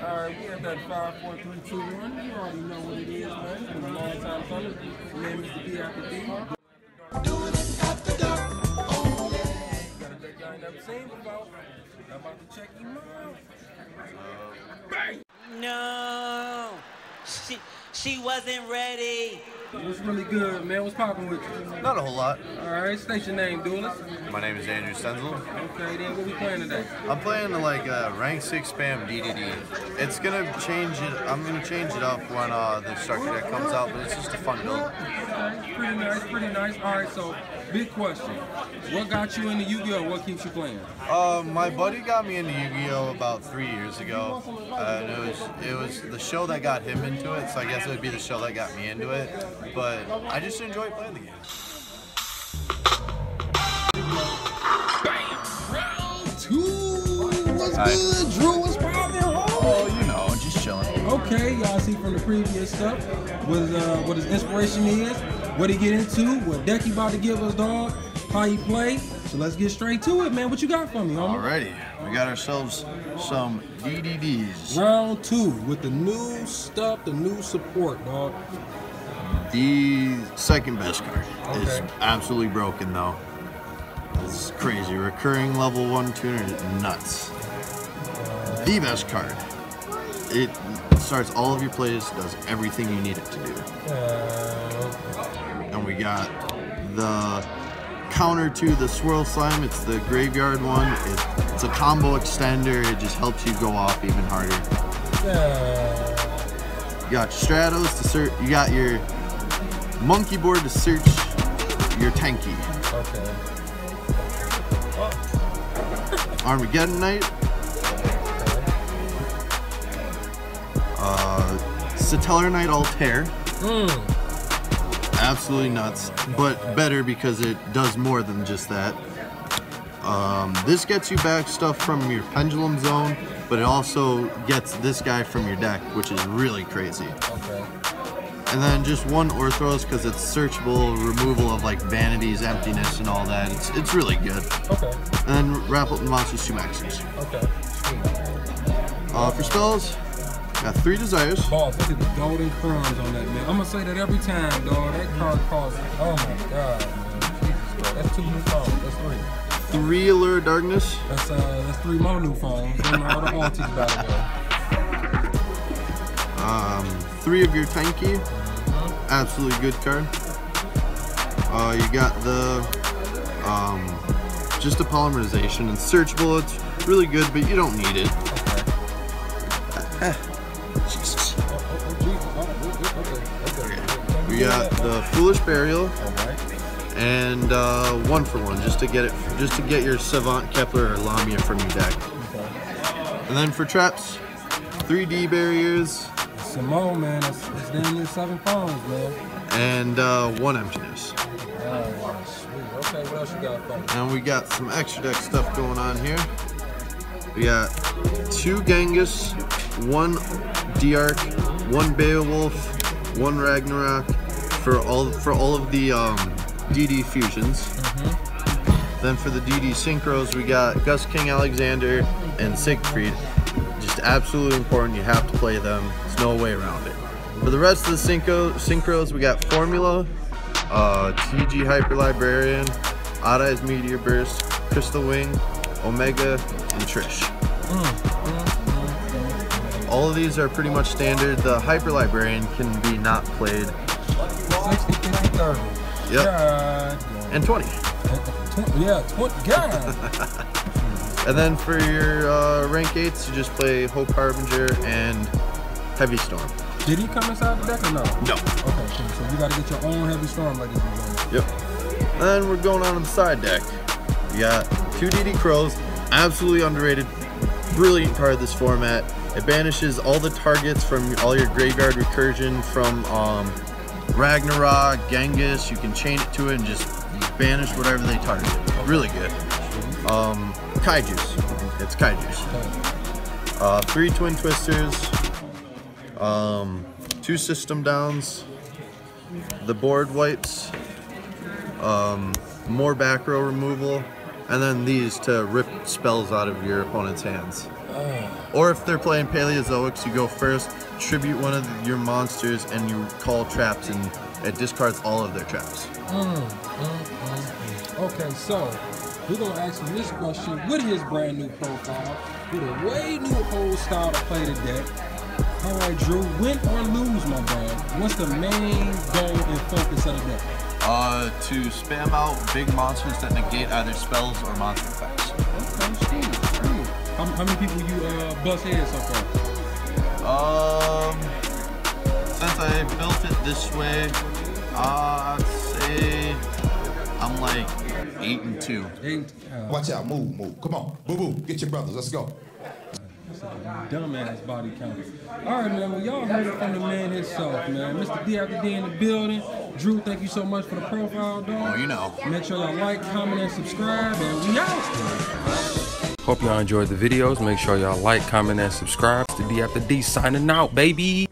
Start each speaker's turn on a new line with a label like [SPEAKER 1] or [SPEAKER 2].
[SPEAKER 1] Alright, we at that 5, 4, 3, 2, 1. You already know what it is, man. It's been a long time coming. My name is the D after D. Got a deck I ain't never seen before. I'm about to check him out.
[SPEAKER 2] No, she she wasn't ready.
[SPEAKER 1] What's really good, man? What's popping with you?
[SPEAKER 3] Not a whole lot.
[SPEAKER 1] Alright, state your name, duelist.
[SPEAKER 3] My name is Andrew Stenzel.
[SPEAKER 1] Okay, then what we playing today?
[SPEAKER 3] I'm playing the like uh, rank six spam DDD. It's gonna change it. I'm gonna change it up when uh, the structure deck comes out, but it's just a fun build.
[SPEAKER 1] Okay, pretty nice, pretty nice. Alright, so big question. What got you into Yu-Gi-Oh? What keeps you playing?
[SPEAKER 3] Uh, my buddy got me into Yu-Gi-Oh about three years ago, uh, and it was it was the show that got him into it. So I guess it would be the show that got me into it. But I just enjoy playing the game.
[SPEAKER 1] Round Two. What's
[SPEAKER 3] Hi.
[SPEAKER 1] good, Drew? What's poppin'?
[SPEAKER 3] Oh, you know, just chilling.
[SPEAKER 1] Okay, y'all see from the previous stuff what his, uh, what his inspiration is, what he get into, what deck he about to give us, dog, how he play. So let's get straight to it, man. What you got for me, homie?
[SPEAKER 3] Alrighty, we got ourselves some DDDs.
[SPEAKER 1] Round two with the new stuff, the new support, dog.
[SPEAKER 3] The second best card is
[SPEAKER 1] Okay.
[SPEAKER 3] absolutely broken though. It's crazy. Recurring level one tuner is nuts. The best card. It starts all of your plays, does everything you need it to do. Uh, and we got the counter to the swirl slime. It's the graveyard one. It, it's a combo extender. It just helps you go off even harder. Uh, you got Stratos to. You got your monkey board to search your tanky.
[SPEAKER 1] Okay.
[SPEAKER 3] Armageddon Knight. Uh, Satellarknight Altair.
[SPEAKER 1] Mm.
[SPEAKER 3] Absolutely nuts, but better because it does more than just that. Um, this gets you back stuff from your pendulum zone, but it also gets this guy from your deck, which is really crazy.
[SPEAKER 1] Okay.
[SPEAKER 3] And then just one Orthros because it's searchable, removal of like vanities, emptiness, and all that. It's, it's really good.
[SPEAKER 1] Okay.
[SPEAKER 3] And then Rappleton Monsters 2 Maxes.
[SPEAKER 1] Okay.
[SPEAKER 3] Uh, for spells, got three Desires.
[SPEAKER 1] Boss, look at the golden crumbs on that, man. I'm gonna say that every time, dog. That card costs, oh my god, man. Jesus Christ. That's two new phones. That's three.
[SPEAKER 3] Three Allure Darkness.
[SPEAKER 1] That's uh, that's three more new phones. Them are all the aunties about to go.
[SPEAKER 3] Um, three of your Tanky. Absolutely good card. Uh, you got the um, just a polymerization and search bullets. Really good, but you don't need it.
[SPEAKER 1] Okay.
[SPEAKER 3] Jesus. We got the Foolish Burial and uh, one for one, just to get it, just to get your Savant Kepler or Lamia from your deck. And then for traps, 3D barriers
[SPEAKER 1] Simone, man, it's, it's damn near seven phones, man.
[SPEAKER 3] and uh, one emptiness.
[SPEAKER 1] Oh, sweet. Okay, what else you got for me?
[SPEAKER 3] And we got some extra deck stuff going on here. We got two Genghis, one Diarch, one Beowulf, one Ragnarok for all for all of the um, DD fusions. Then for the DD synchros, we got Gust King Alexander and Siegfried. Just absolutely important. You have to play them. There's no way around it. For the rest of the synchro, synchros, we got Formula, uh, TG Hyper Librarian, Odd Eyes Meteor Burst, Crystal Wing, Omega, and Trish. All of these are pretty much standard. The Hyper Librarian can be not played.
[SPEAKER 1] 60, 50, 30.
[SPEAKER 3] Yep.
[SPEAKER 1] God.
[SPEAKER 3] And 20.
[SPEAKER 1] Yeah, 20. God.
[SPEAKER 3] And then for your uh, rank 8s, you just play Hope Harbinger and Heavy Storm.
[SPEAKER 1] Did he come inside the deck or no?
[SPEAKER 3] No.
[SPEAKER 1] Okay, cool. So you got to get your own heavy storm ladies and gentlemen.
[SPEAKER 3] Yep. And then we're going on to the side deck. We got two DD Crows, absolutely underrated, brilliant card this format. It banishes all the targets from all your graveyard recursion from um, Ragnarok, Genghis. You can chain it to it and just banish whatever they target. Really good. Um, Kaiju's. It's Kaiju's. Uh, three Twin Twisters, um, two System Downs, the board wipes, um, more back row removal, and then these to rip spells out of your opponent's hands. Or if they're playing Paleozoics, you go first, tribute one of your monsters, and you call traps, and it discards all of their traps.
[SPEAKER 1] Okay, so we're gonna ask him this question with his brand new profile, with a way new whole style to play the deck. All right, Drew, win or lose, my dog. What's the main goal and focus of the deck?
[SPEAKER 4] Uh, to spam out big monsters that negate either spells or monster effects.
[SPEAKER 1] Okay, sweet. How, how many people you uh, bust heads so far?
[SPEAKER 4] Um, since I built it this way, uh, I'd say I'm like eight and two.
[SPEAKER 1] Eight. Uh,
[SPEAKER 5] Watch out, move, move. Come on, boo boo, get your brothers. Let's go.
[SPEAKER 1] dumbass body count. All right, man. Well, y'all heard it from the man himself, man. Mr. D after D in the building. Drew, thank you so much for the profile, dog.
[SPEAKER 4] Oh, you know.
[SPEAKER 1] Make sure y'all like, comment, and subscribe, and we out.
[SPEAKER 6] Hope y'all enjoyed the videos. Make sure y'all like, comment, and subscribe. It's the D after D signing out, baby.